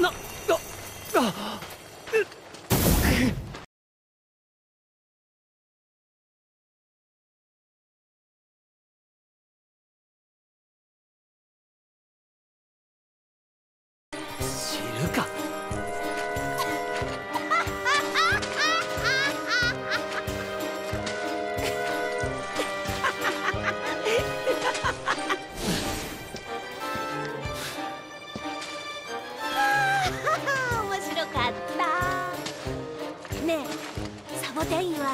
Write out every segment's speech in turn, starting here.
な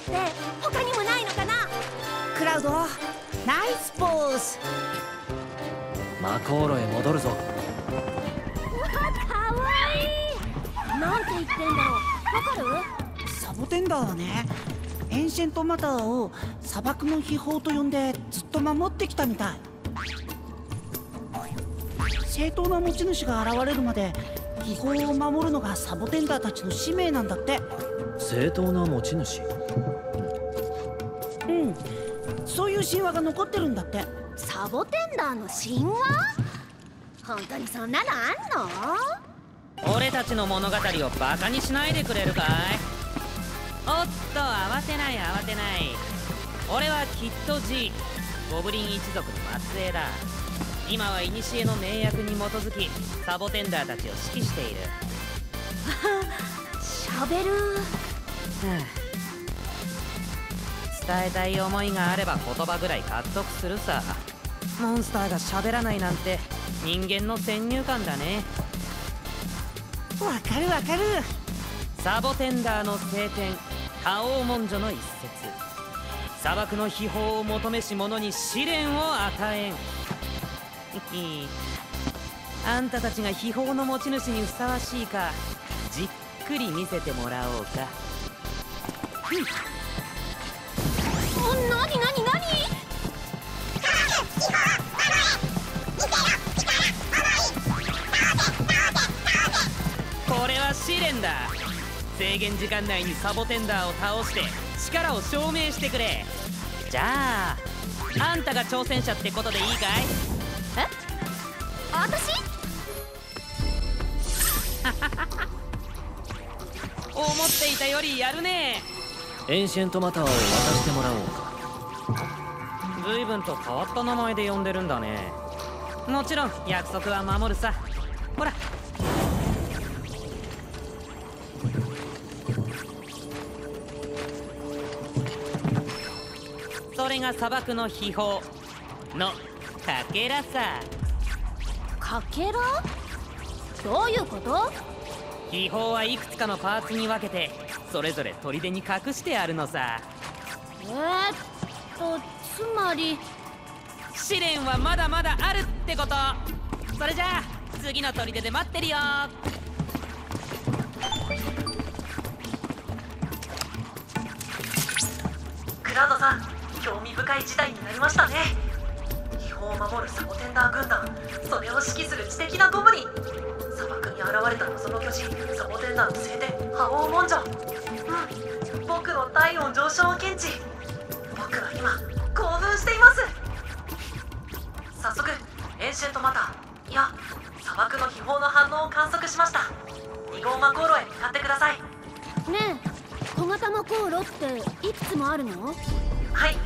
って他にもないのかな？クラウドナイスポーズ。魔晄炉へ戻るぞ。うわかわいい。なんて言ってんだろう。わかる？サボテンダーはね。エンシェントマターを砂漠の秘宝と呼んでずっと守ってきたみたい。正当な持ち主が現れるまで秘宝を守るのがサボテンダーたちの使命なんだって。正当な持ち主？うん。そういう神話が残ってるんだって。サボテンダーの神話？本当にそんなのあんの？俺たちの物語をバカにしないでくれるかい？おっと慌てない慌てない。俺はきっと G ゴブリン一族の末裔だ。今は古の名約に基づきサボテンダーたちを指揮している。しゃべる伝えたい思いがあれば言葉ぐらい獲得するさ。モンスターが喋らないなんて。人間の先入観だね。わかるわかる。サボテンダーの聖典覇王文書の一節。砂漠の秘宝を求めし者に試練を与えん。あんたたちが秘宝の持ち主にふさわしいかじっくり見せてもらおうか。おなになになにこれは試練だ制限時間内にサボテンダーを倒して力を証明してくれじゃああんたが挑戦者ってことでいいかいえ私思っていたよりやるねエンシェントマターを渡してもらおうか。随分と変わった名前で呼んでるんだね。もちろん約束は守るさ。ほら。それが砂漠の秘宝のかけらさ。かけら？どういうこと？秘宝はいくつかのパーツに分けてそれぞれ砦に隠してあるのさ。えー、っとつまり？試練はまだまだあるってこと。それじゃあ次の砦で待ってるよ。クラウドさん興味深い事態になりましたね。秘宝を守るサボテンダー軍団それを指揮する知的なゴブリン。砂漠に現れた謎の巨人サボテンダーの聖典覇王文書うん僕の体温上昇を検知。僕は今興奮しています。早速エンシェントマターいや砂漠の秘宝の反応を観測しました。2号魔航路へ向かってください。ねえ小型魔航路っていくつもあるの？はい。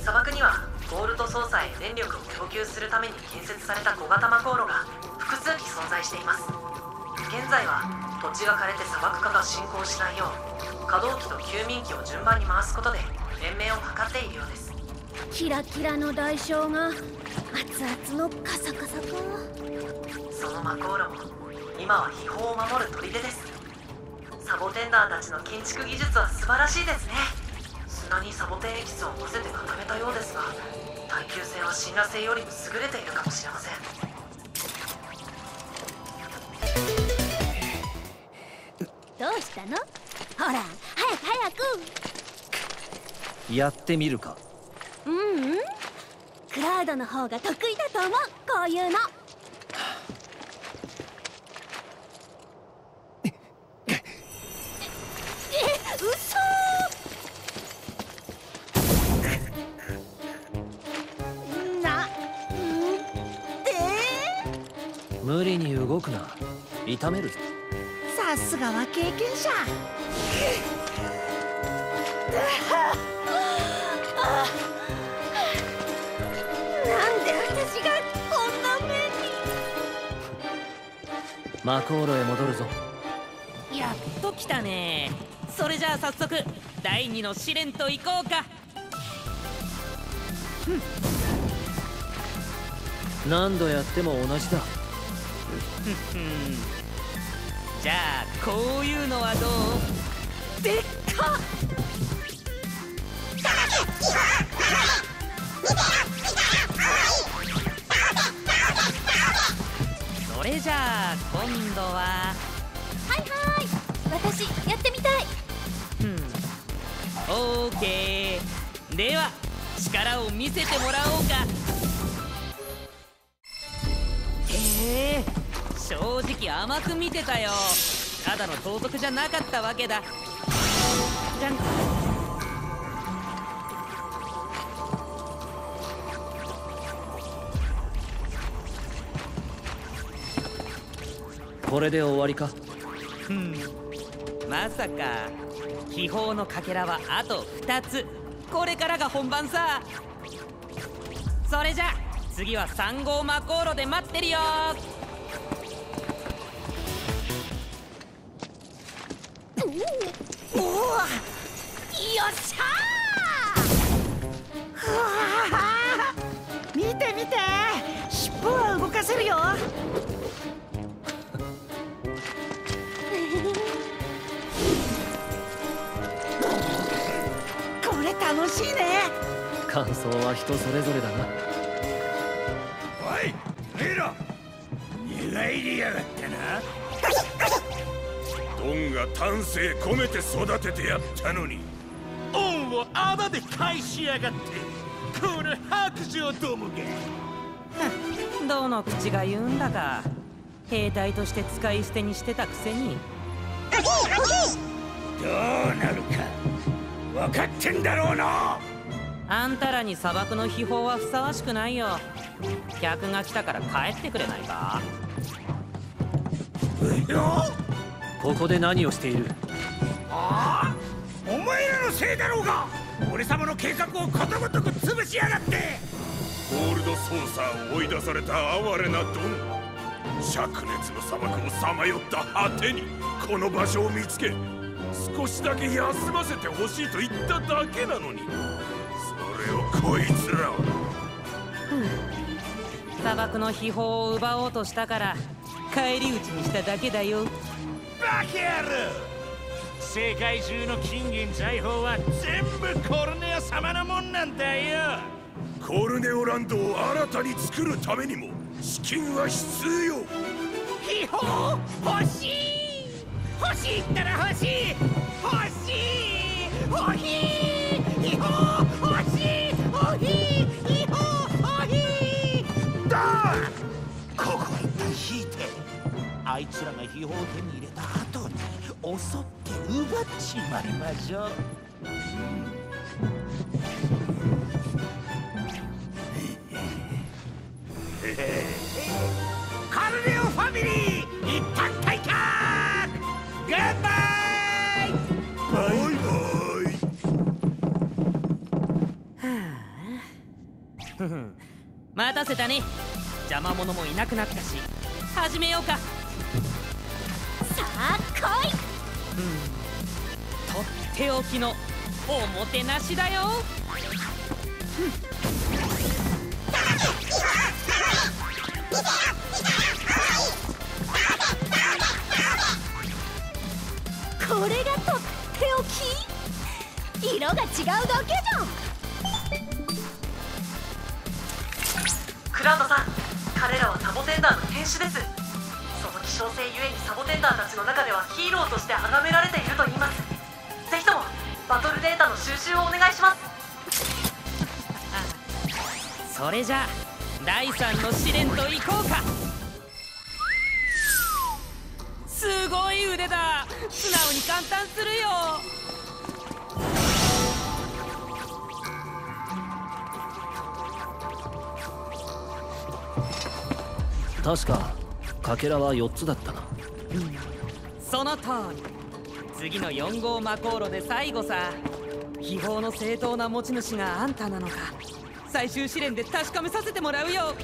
砂漠にはゴールド操作へ電力を供給するために建設された小型魔航路が複数機存在しています。現在は土地が枯れて砂漠化が進行しないよう可動機と休眠機を順番に回すことで連盟を図っているようです。キラキラの代償が熱々のカサカサか。その魔航路も今は秘宝を守る砦です。サボテンダーたちの建築技術は素晴らしいですね。砂にサボテンエキスを混ぜて固めたようですが耐久性は信頼性よりも優れているかもしれません。どうしたの？ほら早く早く。やってみるか。ううん。クラウドの方が得意だと思うこういうの。え嘘。なんで？無理にに動くな。痛めるぞ。さすがは経験者なんで私がこんな目に。マコーロへ戻るぞやっと来たね。それじゃあ早速第二の試練と行こうか。何度やっても同じだ。うん。じゃあこういうのはどう？でっか。それじゃあ今度は。はいはい。私やってみたい。うん。オーケー。では力を見せてもらおうか。へえ。正直甘く見てたよ。ただの盗賊じゃなかったわけだ。これで終わりか。うん。まさか。秘宝のかけらはあと2つ。これからが本番さ。それじゃ次は3号魔航路で待ってるよしいね。感想は人それぞれだな。おいメラ寝返りやがってな。ドンが丹精込めて育ててやったのに。恩を泡で返しやがって。この白状どもが。どの口が言うんだか。兵隊として使い捨てにしてたくせに。どうなるか分かってんだろうな。あんたらに砂漠の秘宝はふさわしくないよ。客が来たから帰ってくれないか？ここで何をしている？あ？あお前らのせいだろうが！俺様の計画をことごとく潰しやがって！ゴールドソーサーを追い出された哀れなドン。灼熱の砂漠をさまよった果てにこの場所を見つけ少しだけ休ませてほしいと言っただけなのに。それをこいつらは。砂漠の秘宝を奪おうとしたから返り討ちにしただけだよ。バカ野郎世界中の金銀財宝は全部コルネア様のもんなんだよ。コルネオランドを新たに作るためにも資金は必要。秘宝欲しい欲しいったら欲しい。欲しい。欲しい。秘宝欲しい。欲しい。秘宝欲しい。だここは一旦引い。てあい。つらが秘宝を手に入れた後に襲って奪っちまい。ましょう待たせたね。邪魔者もいなくなったし。始めようか。さあ来い。うん。とっておきのおもてなしだよ。うん。これがとっておき？色が違うだけじゃん。クラウドさん彼らはサボテンダーの天使です。その希少性ゆえにサボテンダーたちの中ではヒーローとして崇められていると言います。ぜひともバトルデータの収集をお願いします。それじゃあ第3の試練と行こうか。すごい腕だ。素直に簡単するよ。確かかけらは4つだったな。その通り。次の4号魔航路で最後さ。秘宝の正当な持ち主があんたなのか。最終試練で確かめさせてもらうよ。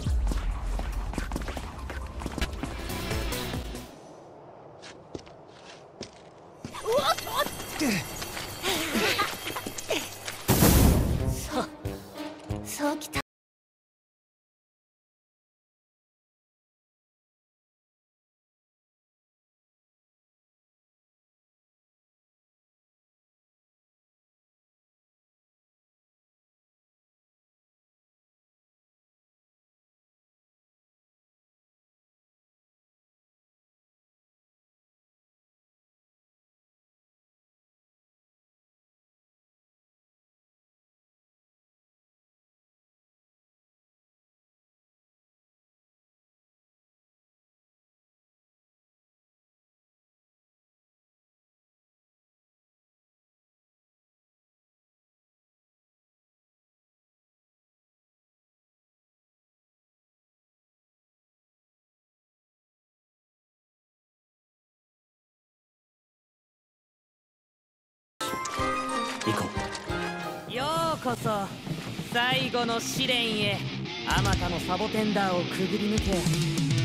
行こようこそ最後の試練へ。あまたのサボテンダーをくぐり抜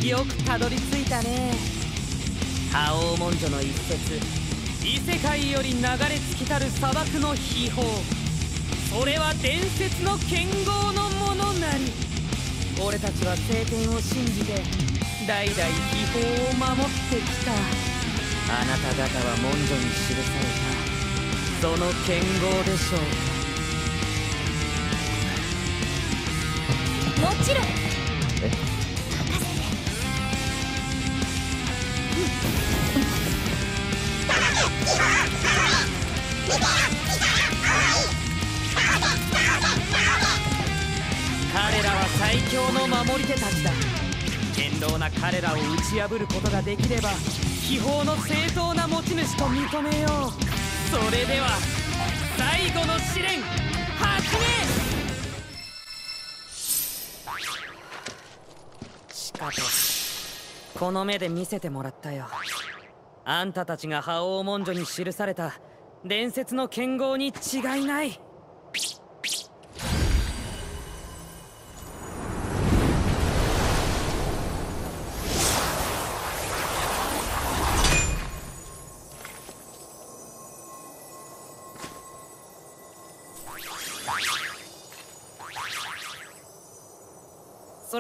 け。よくたどり着いたね。覇王文書の一節。異世界より流れ尽きたる砂漠の秘宝。それは伝説の剣豪のものなり。俺たちは聖典を信じて代々秘宝を守ってきた。あなた方は文書に記されたその剣豪でしょうもちろんえ任せて彼らは最強の守り手たちだ。堅牢な彼らを打ち破ることができれば秘宝の正当な持ち主と認めよう。それでは最後の試練始めしかとこの目で見せてもらったよ。あんたたちが覇王文書に記された伝説の剣豪に違いない。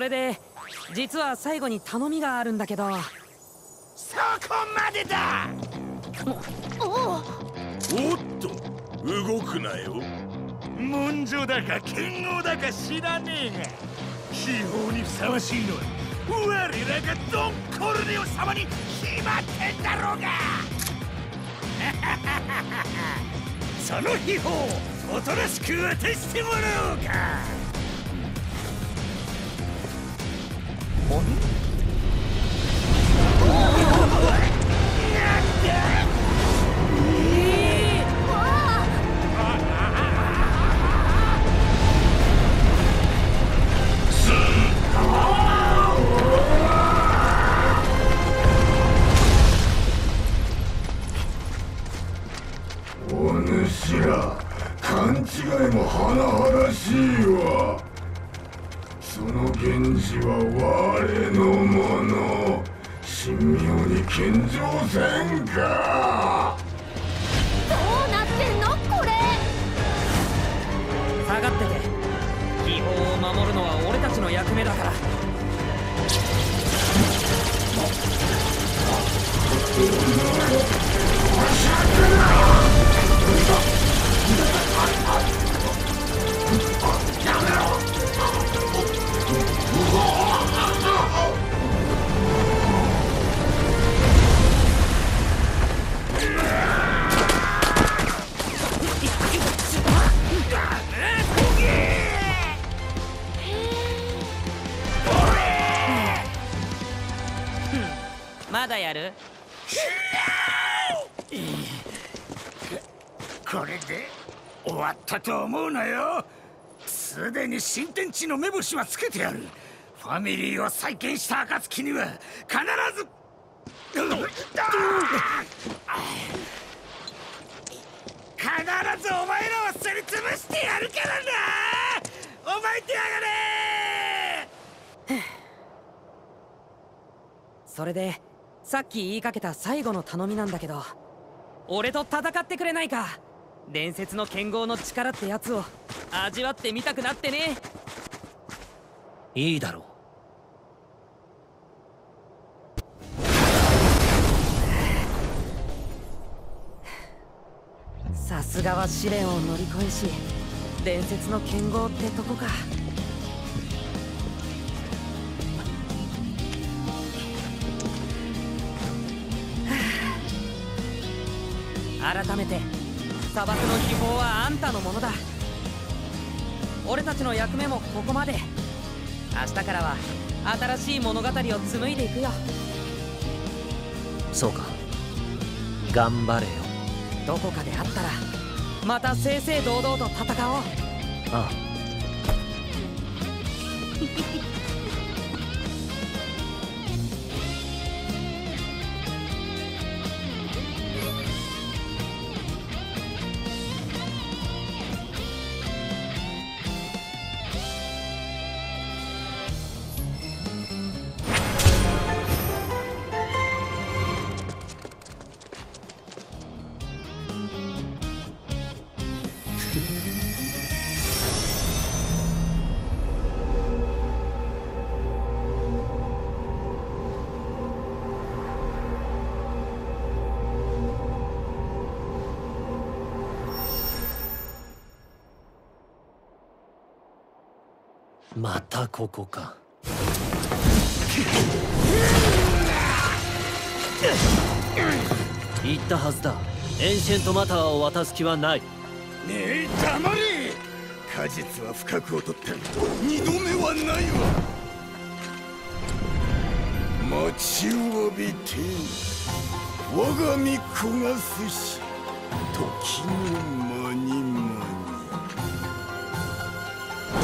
れで実は最後に頼みがあるんだけど。そこまでだ！おおおっと動くなよ。文書だか剣豪だか知らねえが。秘宝にふさわしいのは我らがドン・コルネオ様に決まってんだろうが。その秘宝をおとなしく渡してもらおうかお 終わったと思うなよ。すでに新天地の目星はつけてある。ファミリーを再建した暁には必ず。必ずお前らをすりつぶしてやるからな。覚えてやがれ。それでさっき言いかけた最後の頼みなんだけど俺と戦ってくれないか？伝説の剣豪の力ってやつを味わってみたくなってね。いいだろう。さすがは試練を乗り越えし伝説の剣豪ってとこか。改めて砂漠の秘宝はあんたのものだ。俺たちの役目もここまで。明日からは新しい物語を紡いでいくよ。そうか。頑張れよ。どこかで会ったらまた正々堂々と戦おう。あまたここか。言ったはずだ。エンシェントマターを渡す気はない。ねえ黙れ。過日は不覚を取った二度目はないわ。待ちわびて我が身焦がすし時の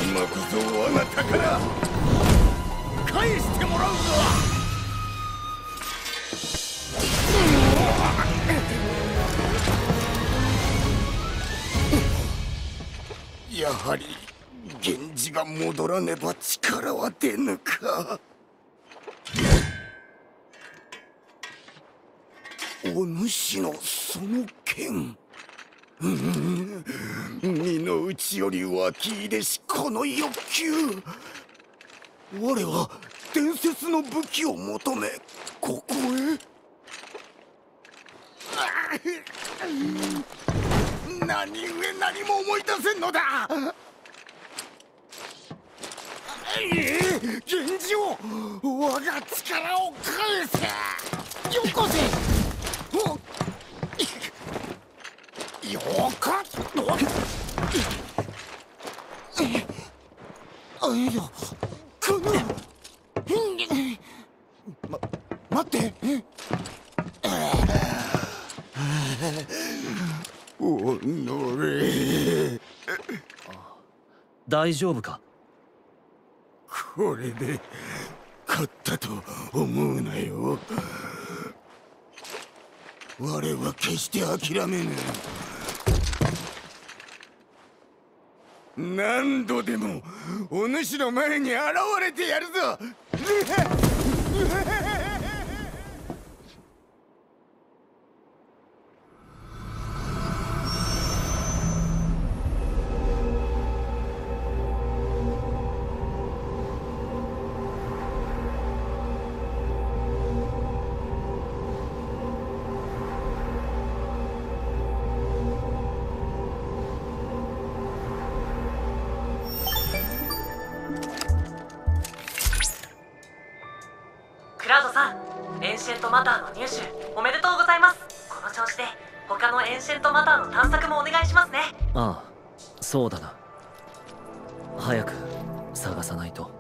今こそ我が宝返してもらうぞやはり源氏が戻らねば力は出ぬか。お主のその剣。身の内より湧き入れしこの欲求我は伝説の武器を求めここへ。何故何も思い出せんのだ。源氏を我が力を返せ。よこせよかったあいやこのま待っておのれ大丈夫か？これで勝ったと思うなよ。我は決して諦めぬ。何度でもお主の前に現れてやるぞ。長さんエンシェントマターの入手おめでとうございます。この調子で他のエンシェントマターの探索もお願いしますね。ああそうだな。早く探さないと。